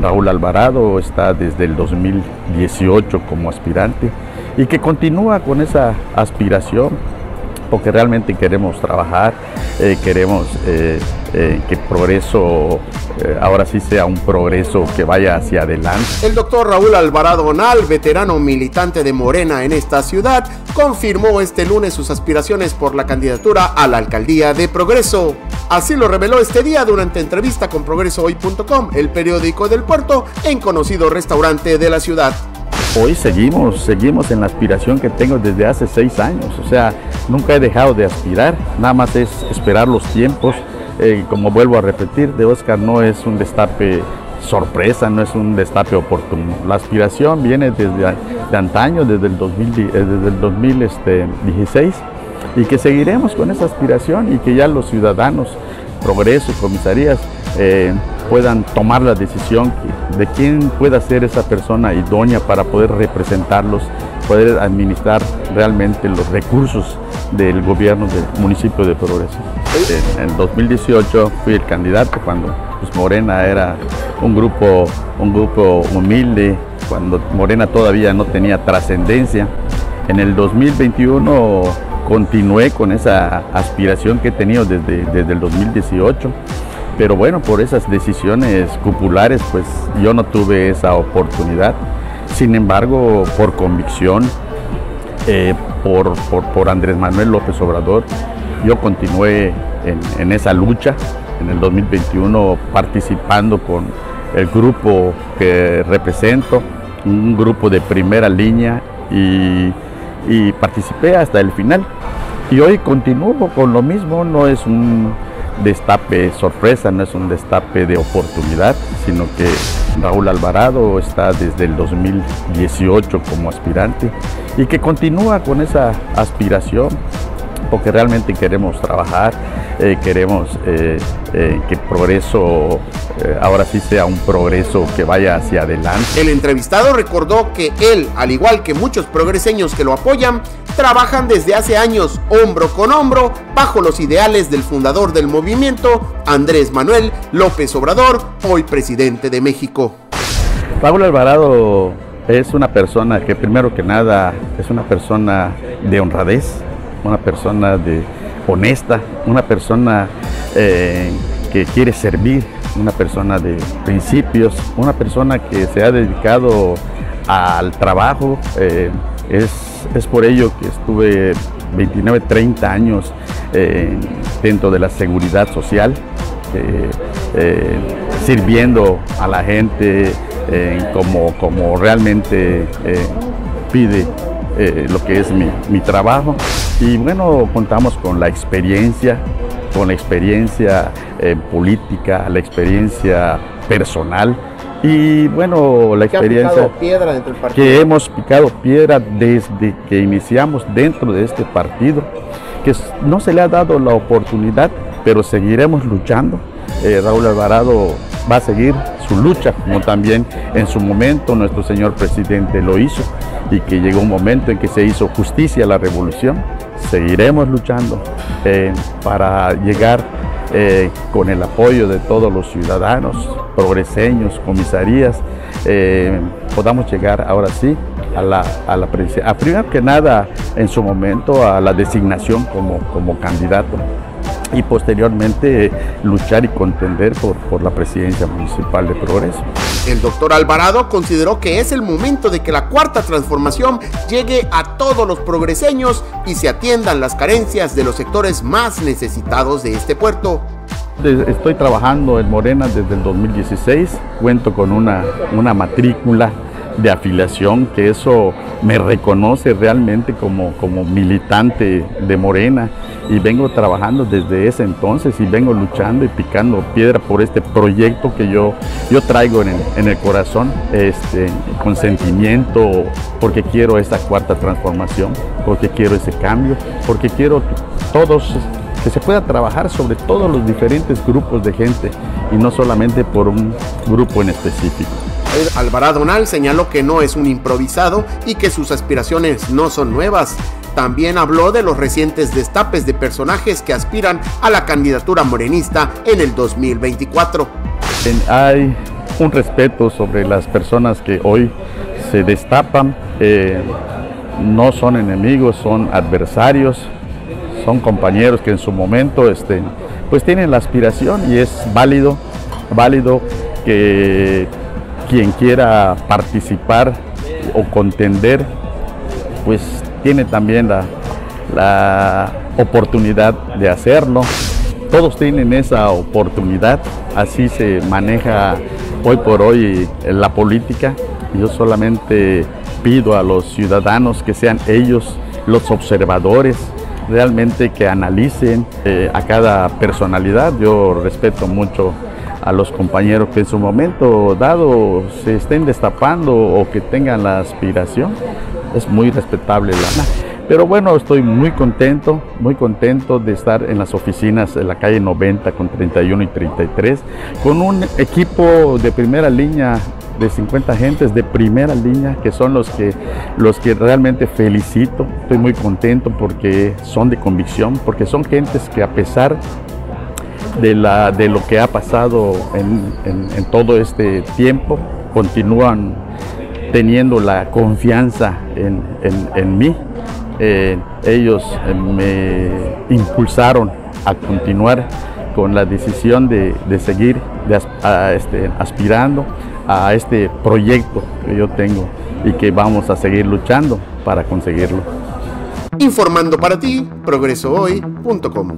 Raúl Alvarado está desde el 2018 como aspirante y que continúa con esa aspiración porque realmente queremos trabajar, eh, queremos eh, eh, que progreso ahora sí sea un progreso que vaya hacia adelante. El doctor Raúl Alvarado Onal, veterano militante de Morena en esta ciudad, confirmó este lunes sus aspiraciones por la candidatura a la alcaldía de Progreso. Así lo reveló este día durante entrevista con progresohoy.com, el periódico del puerto, en conocido restaurante de la ciudad hoy seguimos, seguimos en la aspiración que tengo desde hace seis años. O sea, nunca he dejado de aspirar, nada más es esperar los tiempos. Eh, como vuelvo a repetir, de Oscar no es un destape sorpresa, no es un destape oportuno. La aspiración viene desde de antaño, desde el, 2000, eh, desde el 2016, y que seguiremos con esa aspiración y que ya los ciudadanos, progreso, comisarías, eh, puedan tomar la decisión de quién pueda ser esa persona idónea para poder representarlos, poder administrar realmente los recursos del gobierno del municipio de Progreso. En, 2018 fui el candidato cuando pues, Morena era un grupo, un grupo humilde, cuando Morena todavía no tenía trascendencia. En el 2021 continué con esa aspiración que he tenido desde, desde el 2018 pero bueno, por esas decisiones cupulares, pues yo no tuve esa oportunidad. Sin embargo, por convicción, eh, por, Andrés Manuel López Obrador, yo continué en, esa lucha en el 2021 participando con el grupo que represento, un grupo de primera línea y participé hasta el final. Y hoy continúo con lo mismo, no es un destape sorpresa, no es un destape de oportunidad, sino que Raúl Alvarado está desde el 2018 como aspirante y que continúa con esa aspiración porque realmente queremos trabajar, eh, queremos eh, eh, que progreso ahora sí sea un progreso que vaya hacia adelante. El entrevistado recordó que él, al igual que muchos progreseños que lo apoyan, trabajan desde hace años hombro con hombro bajo los ideales del fundador del movimiento, Andrés Manuel López Obrador, hoy presidente de México. Pablo Alvarado es una persona que primero que nada es una persona de honradez, una persona de honesta, una persona eh, que quiere servir, una persona de principios, una persona que se ha dedicado al trabajo. Eh, es, es, por ello que estuve 29, 30 años eh, dentro de la seguridad social, sirviendo a la gente como, como realmente pide lo que es mi, mi trabajo. Y bueno, contamos con la experiencia, con la experiencia eh, política, la experiencia personal y bueno, la experiencia piedra que hemos picado piedra desde que iniciamos dentro de este partido, que no se le ha dado la oportunidad, pero seguiremos luchando. Eh, Raúl Alvarado va a seguir su lucha, como también en su momento nuestro señor presidente lo hizo y que llegó un momento en que se hizo justicia a la revolución seguiremos luchando eh, para llegar eh, con el apoyo de todos los ciudadanos, progreseños, comisarías, eh, podamos llegar ahora sí a la, a la presidencia. Primero que nada, en su momento, a la designación como, como candidato y posteriormente luchar y contender por, por la presidencia municipal de Progreso. El doctor Alvarado consideró que es el momento de que la cuarta transformación llegue a todos los progreseños y se atiendan las carencias de los sectores más necesitados de este puerto. Estoy trabajando en Morena desde el 2016, cuento con una, una matrícula de afiliación, que eso me reconoce realmente como, como militante de Morena y vengo trabajando desde ese entonces y vengo luchando y picando piedra por este proyecto que yo, yo traigo en el, en el corazón, este, con sentimiento, porque quiero esta cuarta transformación, porque quiero ese cambio, porque quiero todos que se pueda trabajar sobre todos los diferentes grupos de gente y no solamente por un grupo en específico. Alvarado Nal señaló que no es un improvisado y que sus aspiraciones no son nuevas. También habló de los recientes destapes de personajes que aspiran a la candidatura morenista en el 2024. Hay un respeto sobre las personas que hoy se destapan. Eh, no son enemigos, son adversarios, son compañeros que en su momento este, pues tienen la aspiración y es válido, válido que quien quiera participar o contender, pues tiene también la, la oportunidad de hacerlo. Todos tienen esa oportunidad, así se maneja hoy por hoy la política. Yo solamente pido a los ciudadanos que sean ellos los observadores, realmente que analicen eh, a cada personalidad. Yo respeto mucho a los compañeros que en su momento dado se estén destapando o que tengan la aspiración. Es muy respetable la... Pero bueno, estoy muy contento, muy contento de estar en las oficinas de la calle 90 con 31 y 33, con un equipo de primera línea de 50 agentes de primera línea que son los que, los que realmente felicito. Estoy muy contento porque son de convicción, porque son gentes que a pesar de, la, de lo que ha pasado en, todo este tiempo, continúan teniendo la confianza en, mí. Eh, ellos eh, me impulsaron a continuar con la decisión de, seguir este, aspirando a este proyecto que yo tengo y que vamos a seguir luchando para conseguirlo. Informando para ti, progresohoy.com.